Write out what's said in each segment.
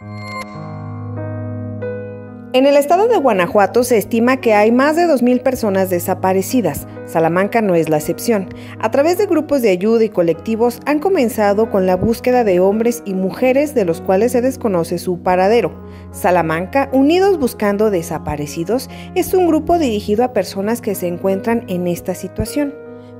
En el estado de Guanajuato se estima que hay más de 2.000 personas desaparecidas. Salamanca no es la excepción. A través de grupos de ayuda y colectivos han comenzado con la búsqueda de hombres y mujeres de los cuales se desconoce su paradero. Salamanca, Unidos Buscando Desaparecidos, es un grupo dirigido a personas que se encuentran en esta situación.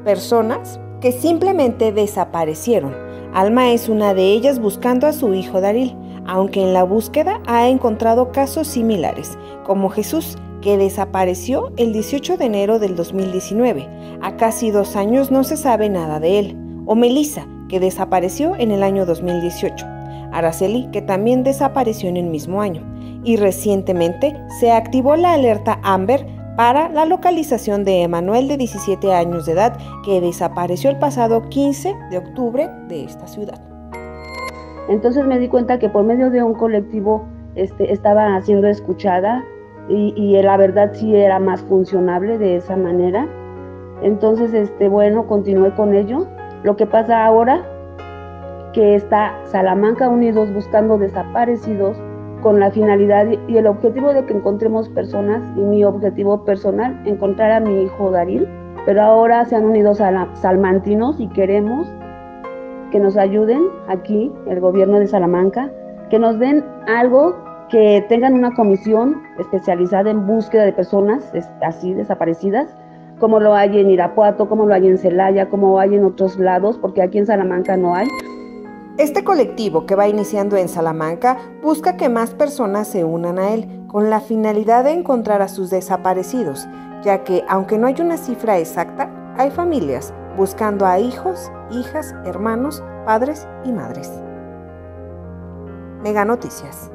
Personas que simplemente desaparecieron. Alma es una de ellas buscando a su hijo Daril aunque en la búsqueda ha encontrado casos similares, como Jesús, que desapareció el 18 de enero del 2019. A casi dos años no se sabe nada de él. O Melissa, que desapareció en el año 2018. Araceli, que también desapareció en el mismo año. Y recientemente se activó la alerta Amber para la localización de Emanuel de 17 años de edad, que desapareció el pasado 15 de octubre de esta ciudad. Entonces me di cuenta que por medio de un colectivo este, estaba siendo escuchada y, la verdad sí era más funcionable de esa manera. Entonces, este, bueno, continué con ello. Lo que pasa ahora, que está Salamanca Unidos buscando desaparecidos con la finalidad y el objetivo de que encontremos personas y mi objetivo personal, encontrar a mi hijo Daril. Pero ahora se han unido salmantinos y queremos que nos ayuden aquí, el gobierno de Salamanca, que nos den algo, que tengan una comisión especializada en búsqueda de personas así desaparecidas, como lo hay en Irapuato, como lo hay en Celaya, como hay en otros lados, porque aquí en Salamanca no hay. Este colectivo que va iniciando en Salamanca busca que más personas se unan a él con la finalidad de encontrar a sus desaparecidos, ya que aunque no hay una cifra exacta, hay familias buscando a hijos, hijas, hermanos, padres y madres. Mega Noticias.